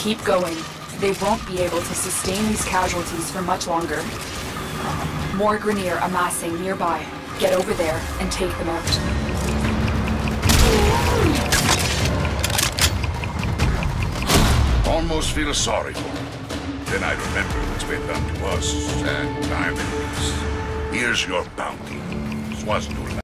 Keep going. They won't be able to sustain these casualties for much longer. More Grineer amassing nearby. Get over there and take them out. Almost feel sorry for them. Then I remember what's been done to us, and I'm in peace. Here's your bounty. Swazdur